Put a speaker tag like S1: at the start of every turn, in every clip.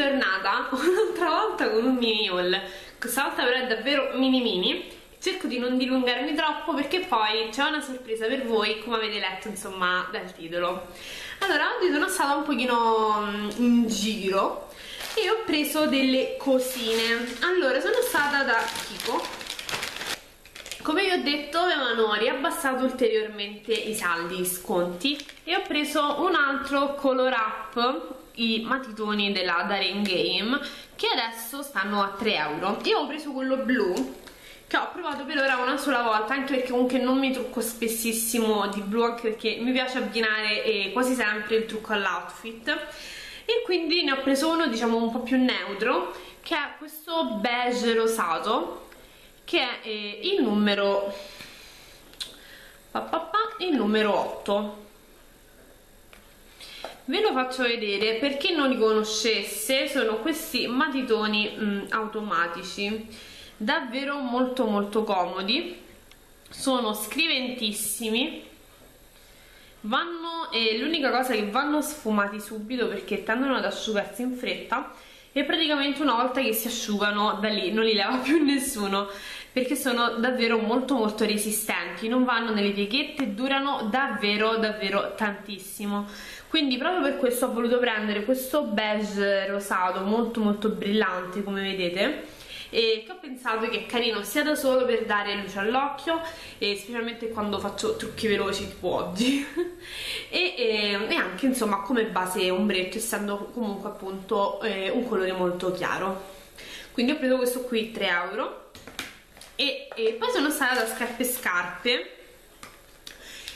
S1: ritornata un'altra volta con un mini haul. Questa volta però è davvero mini mini. Cerco di non dilungarmi troppo perché poi c'è una sorpresa per voi come avete letto insomma dal titolo. Allora oggi sono stata un pochino mm, in giro e ho preso delle cosine. Allora sono stata da Kiko come vi ho detto avevano riabbassato ulteriormente i saldi, i sconti e ho preso un altro color up i matitoni della Darien Game che adesso stanno a 3 euro. Io ho preso quello blu che ho provato per ora una sola volta anche perché comunque non mi trucco spessissimo di blu anche perché mi piace abbinare eh, quasi sempre il trucco all'outfit. E quindi ne ho preso uno diciamo un po' più neutro che è questo beige rosato che è eh, il numero il numero 8 ve lo faccio vedere per chi non li conoscesse sono questi matitoni mh, mm, automatici davvero molto molto comodi. Sono scriventissimi vanno e l'unica cosa che vanno sfumati subito perché tendono ad asciugarsi in fretta e praticamente una volta che si asciugano da lì non li leva più nessuno perché sono davvero molto molto resistenti non vanno nelle pieghette durano davvero davvero tantissimo. Quindi proprio per questo ho voluto prendere questo beige rosato molto molto brillante come vedete e che ho pensato che è carino sia da solo per dare luce all'occhio e specialmente quando faccio trucchi veloci tipo oggi. E, e, e, anche insomma come base ombretto essendo comunque appunto eh, un colore molto chiaro. Quindi ho preso questo qui 3 euro e, e poi sono stata da Scarpe Scarpe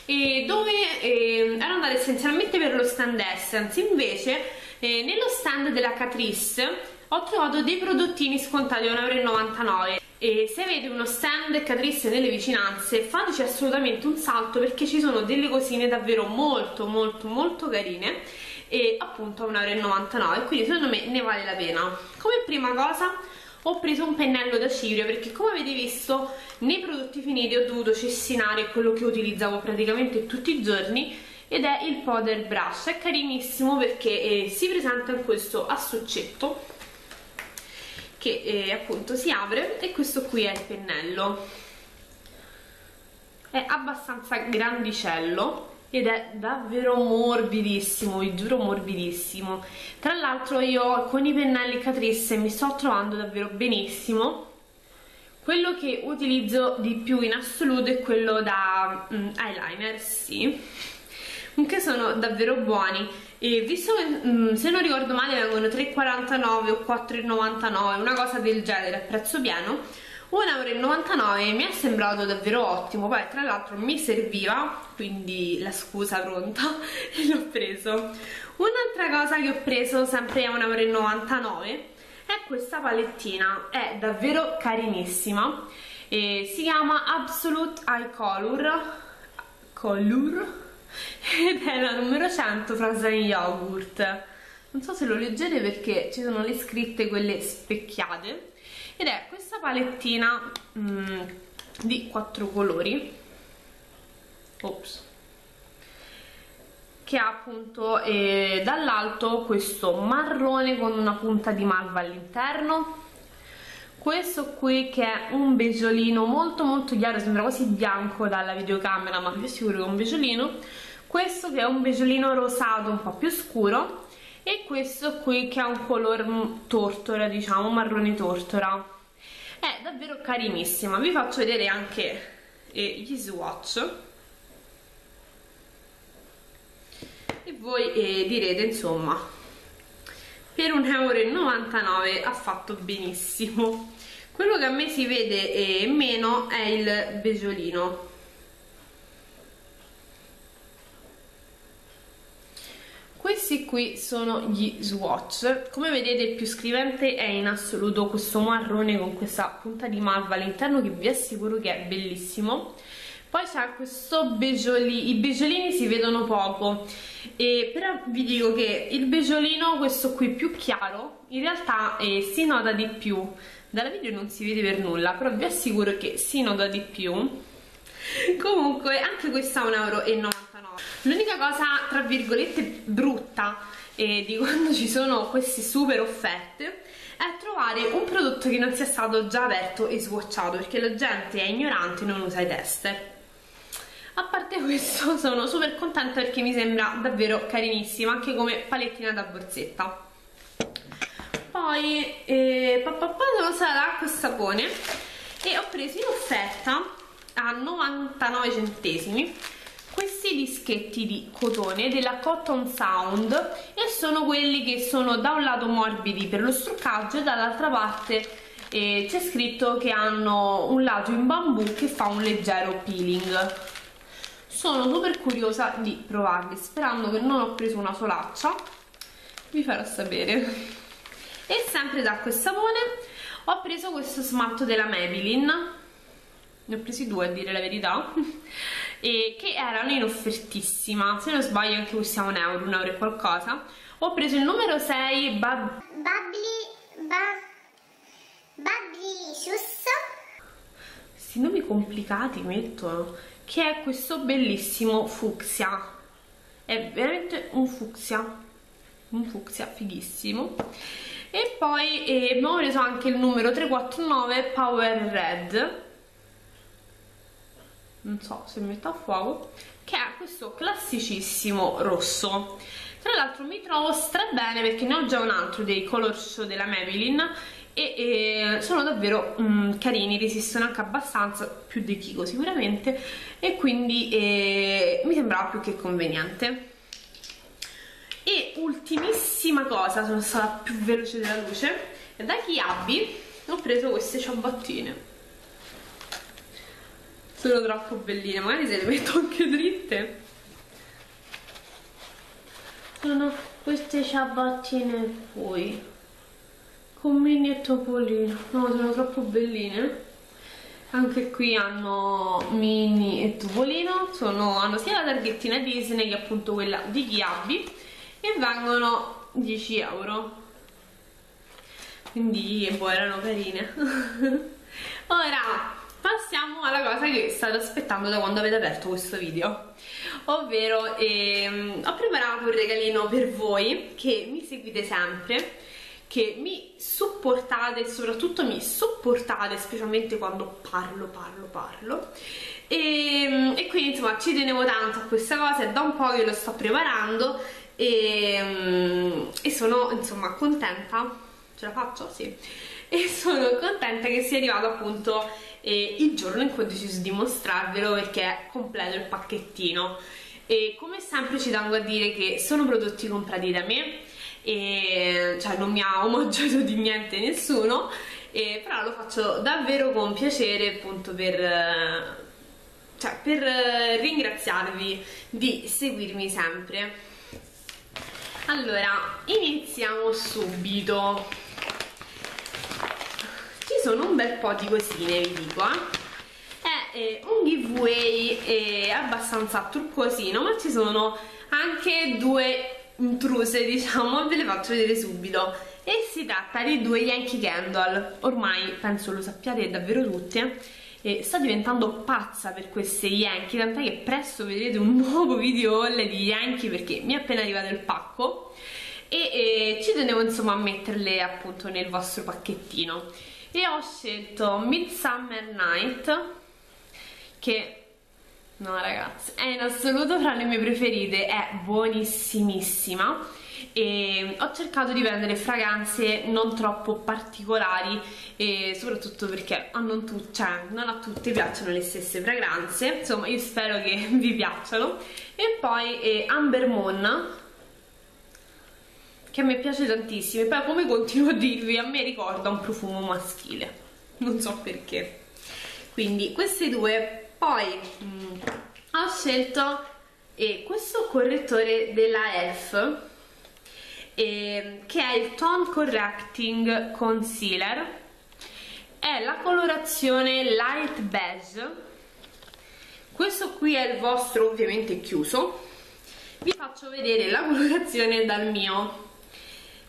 S1: e dove eh, ero andata essenzialmente per lo stand Essence invece eh, nello stand della Catrice ho trovato dei prodottini scontati a 1,99€ e se avete uno stand Catrice nelle vicinanze fateci assolutamente un salto perché ci sono delle cosine davvero molto molto molto carine e appunto a 1,99€ quindi secondo me ne vale la pena. Come prima cosa ho preso un pennello da cirio perché come avete visto nei prodotti finiti ho dovuto cessinare quello che utilizzavo praticamente tutti i giorni ed è il powder brush. È carinissimo perché eh, si presenta in questo assuccetto che eh, appunto si apre e questo qui è il pennello. È abbastanza grandicello ed è davvero morbidissimo, vi giuro morbidissimo. Tra l'altro io con i pennelli Catrice mi sto trovando davvero benissimo. Quello che utilizzo di più in assoluto è quello da mm, eyeliner, sì che sono davvero buoni. E visto che mm, se non ricordo male vengono 3,49 o 4,99 una cosa del genere a prezzo pieno 1,99€ mi è sembrato davvero ottimo. Poi tra l'altro mi serviva quindi la scusa pronta e l'ho preso. Un'altra cosa che ho preso sempre a 1,99€ è questa palettina. È davvero carinissima. E si chiama Absolute Eye Color. Color? Ed è la numero 100 Frozen Yogurt. Non so se lo leggete perché ci sono le scritte quelle specchiate ed è questa palettina mm, di quattro colori. Ops. Che ha appunto eh, dall'alto questo marrone con una punta di malva all'interno. Questo qui che è un beggiolino molto molto chiaro sembra quasi bianco dalla videocamera ma vi assicuro che è un beggiolino. Questo che è un beggiolino rosato un po' più scuro e questo qui che ha un color tortora diciamo marrone tortora. È davvero carinissima. Vi faccio vedere anche eh, gli swatch. E voi eh, direte insomma per 1,99€ ha fatto benissimo. Quello che a me si vede eh, meno è il beggiolino questi qui sono gli swatch. Come vedete il più scrivente è in assoluto questo marrone con questa punta di malva all'interno che vi assicuro che è bellissimo. Poi c'è questo beggiolino i beggiolini si vedono poco. E però vi dico che il beggiolino questo qui più chiaro in realtà eh, si nota di più. Dalla video non si vede per nulla però vi assicuro che si nota di più. Comunque anche questa è 1,99 euro l'unica cosa tra virgolette brutta eh, di quando ci sono queste super offerte è trovare un prodotto che non sia stato già aperto e swatchato perché la gente è ignorante e non usa i tester a parte questo sono super contenta perché mi sembra davvero carinissima anche come palettina da borsetta. Poi eh, stata l'acqua e sapone? E ho preso in offerta a 99 centesimi questi dischetti di cotone della Cotton Sound e sono quelli che sono da un lato morbidi per lo struccaggio e dall'altra parte eh, c'è scritto che hanno un lato in bambù che fa un leggero peeling. Sono super curiosa di provarli sperando che non ho preso una solaccia. Vi farò sapere. E sempre d'acqua e sapone ho preso questo smalto della Maybelline ne ho presi due a dire la verità. E che erano in offertissima. Se non sbaglio anche questi a un euro, un euro e qualcosa. Ho preso il numero 6 Bab Babli Bab Bablicious questi nomi complicati mettono. Che è questo bellissimo fucsia. È veramente un fucsia. Un fucsia fighissimo. E poi eh, abbiamo preso anche il numero 349 Power Red non so se mi metto a fuoco che è questo classicissimo rosso. Tra l'altro mi trovo stra bene perché ne ho già un altro dei color show della Maybelline e, e sono davvero mm, carini, resistono anche abbastanza, più di Kiko sicuramente e quindi eh, mi sembrava più che conveniente. E ultimissima cosa, sono stata più veloce della luce da Kiabi ho preso queste ciabattine sono troppo belline magari se le metto anche dritte. Sono queste ciabattine qui con mini e topolino. No sono troppo belline. Anche qui hanno mini e topolino. Sono, hanno sia la targhettina Disney che appunto quella di Ghiabbi e vengono 10 euro. Quindi boh erano carine. Ora passiamo alla cosa che state aspettando da quando avete aperto questo video. Ovvero ehm, ho preparato un regalino per voi che mi seguite sempre che mi supportate e soprattutto mi supportate specialmente quando parlo parlo parlo. E, ehm, e, quindi insomma ci tenevo tanto a questa cosa è da un po' che lo sto preparando e, ehm, e sono insomma contenta. Ce la faccio? sì. E sono contenta che sia arrivato appunto eh, il giorno in cui ho deciso di mostrarvelo perché completo il pacchettino. E come sempre ci tengo a dire che sono prodotti comprati da me e cioè non mi ha omaggiato di niente nessuno. E, però lo faccio davvero con piacere appunto per, cioè, per ringraziarvi di seguirmi sempre. Allora iniziamo subito sono un bel po' di cosine vi dico eh. È eh, un giveaway eh, abbastanza truccosino ma ci sono anche due intruse diciamo ve le faccio vedere subito. E si tratta di due Yankee Candle. Ormai penso lo sappiate davvero tutte e sto diventando pazza per queste Yankee tant'è che presto vedrete un nuovo video haul di Yankee perché mi è appena arrivato il pacco. E, e ci tenevo insomma a metterle appunto nel vostro pacchettino e ho scelto Midsummer Night che No ragazzi, è in assoluto fra le mie preferite, è buonissimissima e ho cercato di prendere fragranze non troppo particolari e soprattutto perché non, cioè, non a tutte piacciono le stesse fragranze, insomma io spero che vi piacciono. E poi eh, Amber Moon che a me piace tantissimo. E poi come continuo a dirvi a me ricorda un profumo maschile. Non so perché. Quindi queste due. Poi mh, mm, ho scelto eh, questo correttore della ELF eh, che è il Tone Correcting Concealer. È la colorazione light beige. Questo qui è il vostro ovviamente chiuso. Vi faccio vedere la colorazione dal mio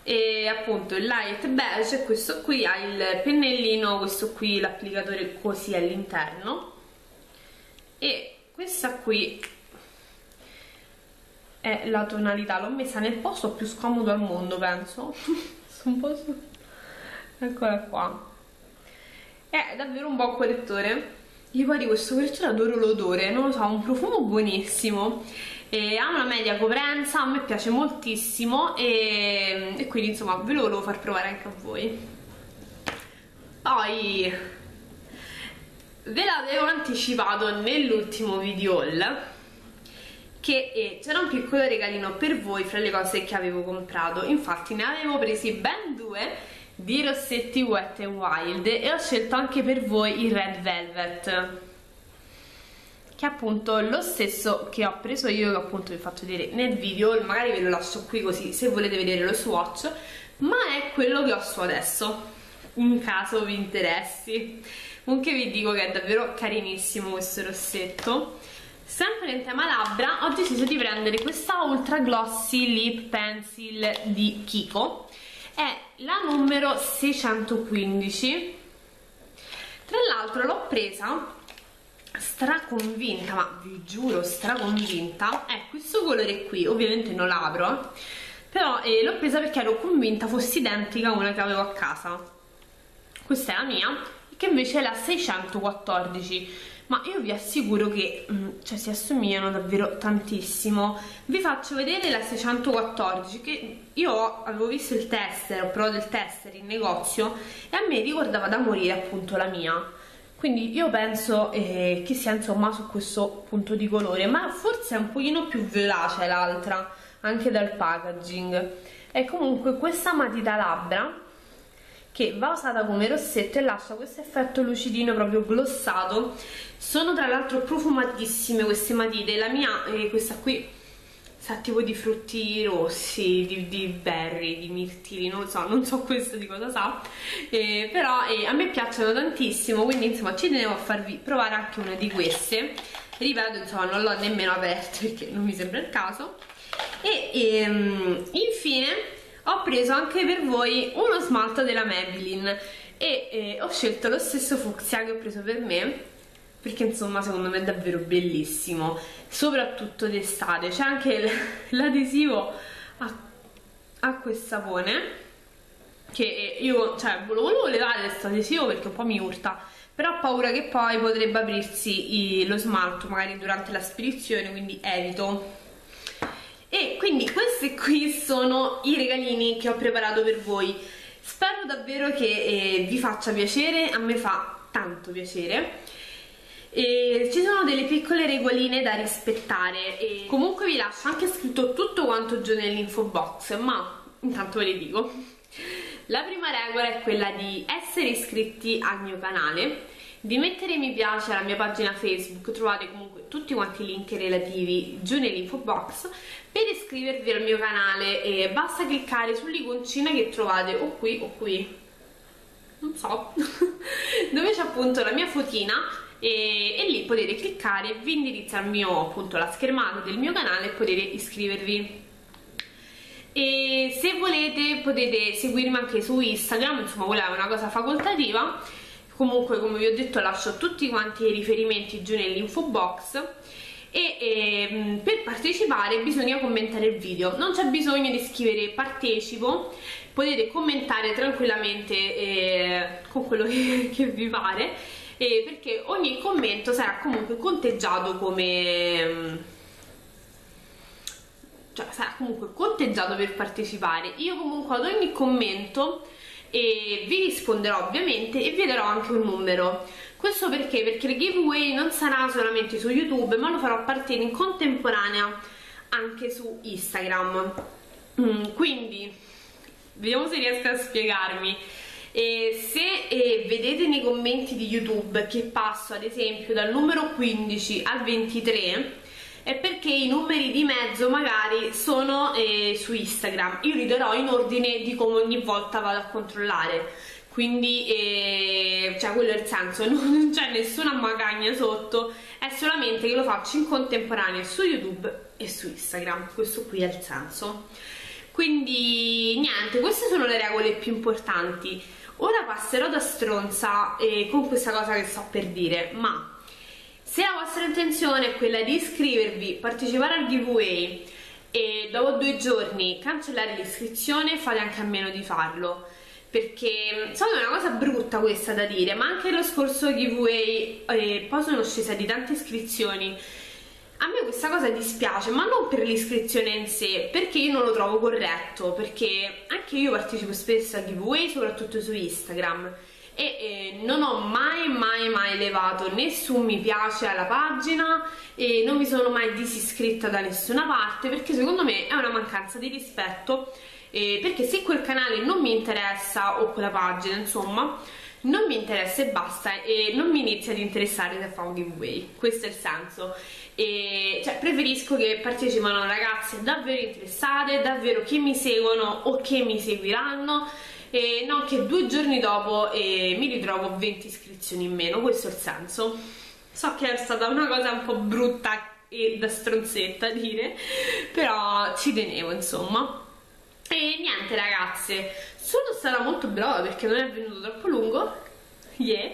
S1: e appunto il light beige questo qui ha il pennellino questo qui l'applicatore così all'interno. E questa qui è la tonalità. L'ho messa nel posto più scomodo al mondo penso. Un po' su eccola qua. È davvero un buon correttore poi di questo correttore adoro l'odore non lo so, ha un profumo buonissimo. E ha una media coprenza, a me piace moltissimo e, e quindi insomma ve lo volevo far provare anche a voi. Poi ve l'avevo anticipato nell'ultimo video haul che c'era un piccolo regalino per voi fra le cose che avevo comprato. Infatti ne avevo presi ben due di rossetti Wet n Wild e ho scelto anche per voi il Red Velvet che è appunto lo stesso che ho preso io che appunto vi fatto vedere nel video. Magari ve lo lascio qui così se volete vedere lo swatch ma è quello che ho su adesso in caso vi interessi. Comunque vi dico che è davvero carinissimo questo rossetto. Sempre in tema labbra ho deciso di prendere questa ultra glossy lip pencil di Kiko la numero 615 tra l'altro l'ho presa straconvinta ma vi giuro straconvinta. È questo colore qui ovviamente non l'apro però eh, l'ho presa perché ero convinta fosse identica a una che avevo a casa. Questa è la mia che invece è la 614 ma io vi assicuro che mm, cioè, si assomigliano davvero tantissimo. Vi faccio vedere la 614 che io avevo visto il tester ho provato il tester in negozio e a me ricordava da morire appunto la mia. Quindi io penso eh, che sia insomma su questo punto di colore ma forse è un pochino più violacea l'altra anche dal packaging. E comunque questa matita labbra che va usata come rossetto e lascia questo effetto lucidino proprio glossato. Sono tra l'altro profumatissime queste matite. La mia, eh, questa qui. Sa tipo di frutti rossi, di, di, berry, di mirtilli, non so, non so questo di cosa sa, eh, però eh, a me piacciono tantissimo, quindi insomma ci tenevo a farvi provare anche una di queste, ripeto insomma non l'ho nemmeno aperta perché non mi sembra il caso, e ehm, infine ho preso anche per voi uno smalto della Maybelline e eh, ho scelto lo stesso fucsia che ho preso per me perché insomma secondo me è davvero bellissimo soprattutto d'estate. C'è anche l'adesivo a, a quel sapone che io cioè volevo levare questo adesivo perché un po' mi urta però ho paura che poi potrebbe aprirsi lo smalto magari durante la spedizione quindi evito e quindi questi qui sono i regalini che ho preparato per voi. Spero davvero che eh, vi faccia piacere a me fa tanto piacere. E ci sono delle piccole regoline da rispettare e comunque vi lascio anche scritto tutto quanto giù nell'info box ma intanto ve le dico. La prima regola è quella di essere iscritti al mio canale di mettere mi piace alla mia pagina Facebook, trovate comunque tutti quanti i link relativi giù nell'info box, per iscrivervi al mio canale eh, basta cliccare sull'iconcina che trovate o qui o qui, non so, dove c'è appunto la mia fotina e, e, lì potete cliccare, vi indirizza al mio, appunto la schermata del mio canale e potete iscrivervi. E se volete potete seguirmi anche su Instagram, insomma quella è una cosa facoltativa comunque come vi ho detto lascio tutti quanti i riferimenti giù nell'info box e eh, per partecipare bisogna commentare il video. Non c'è bisogno di scrivere partecipo potete commentare tranquillamente eh, con quello che, che vi pare eh, perché ogni commento sarà comunque conteggiato come cioè sarà comunque conteggiato per partecipare. Io comunque ad ogni commento e vi risponderò ovviamente e vi darò anche un numero. Questo perché? Perché il giveaway non sarà solamente su YouTube ma lo farò partire in contemporanea anche su Instagram. Mm, quindi vediamo se riesco a spiegarmi. E se eh, vedete nei commenti di YouTube che passo ad esempio dal numero 15 al 23 è perché i numeri di mezzo magari sono eh, su Instagram. Io li darò in ordine di come ogni volta vado a controllare. Quindi eh, cioè quello è il senso non c'è nessuna magagna sotto. È solamente che lo faccio in contemporanea su youtube e su instagram. Questo qui è il senso. Quindi niente queste sono le regole più importanti. Ora passerò da stronza eh, con questa cosa che sto per dire ma se la vostra intenzione è quella di iscrivervi, partecipare al giveaway e dopo due giorni cancellare l'iscrizione fate anche a meno di farlo. Perché secondo me è una cosa brutta questa da dire ma anche lo scorso giveaway eh, poi sono scesa di tante iscrizioni. A me questa cosa dispiace, ma non per l'iscrizione in sé, perché io non lo trovo corretto, perché anche io partecipo spesso a giveaway, soprattutto su Instagram, e eh, non ho mai mai mai levato nessun mi piace alla pagina e non mi sono mai disiscritta da nessuna parte, perché secondo me è una mancanza di rispetto, eh, perché se quel canale non mi interessa o quella pagina, insomma, non mi interessa e basta e non mi inizia ad interessare se fa un giveaway, questo è il senso e cioè, preferisco che partecipano ragazze davvero interessate, davvero che mi seguono o che mi seguiranno. E non che due giorni dopo eh, mi ritrovo 20 iscrizioni in meno, questo è il senso. So che è stata una cosa un po' brutta e da stronzetta dire però ci tenevo insomma. E niente ragazze, sono stata molto brava perché non è venuto troppo lungo. Yeah.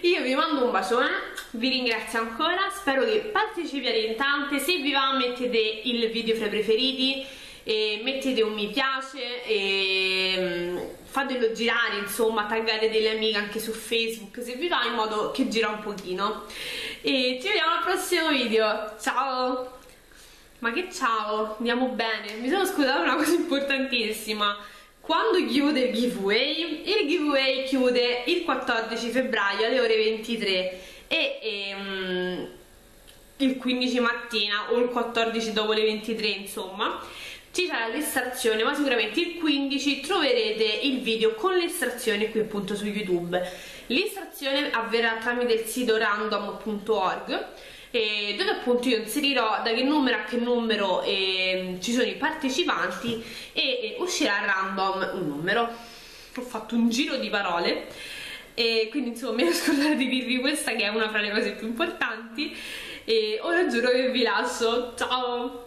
S1: Io vi mando un bacione, vi ringrazio ancora, spero che partecipiate in tante, se vi va mettete il video fra i preferiti, e mettete un mi piace e mm, fatelo girare insomma taggate delle amiche anche su facebook se vi va in modo che gira un pochino e ci vediamo al prossimo video ciao ma che ciao, andiamo bene. Mi sono scusata una cosa importantissima. Quando chiude il giveaway? Il giveaway chiude il 14 febbraio alle ore 23 e ehm, il 15 mattina o il 14 dopo le 23 insomma ci sarà l'estrazione ma sicuramente il 15 troverete il video con l'estrazione qui appunto su youtube l'estrazione avverrà tramite il sito random.org eh, dove appunto io inserirò da che numero a che numero eh, ci sono i partecipanti e uscirà a random un numero. Ho fatto un giro di parole e quindi insomma mi ero scordata di dirvi questa che è una fra le cose più importanti. E ora giuro che vi lascio. Ciao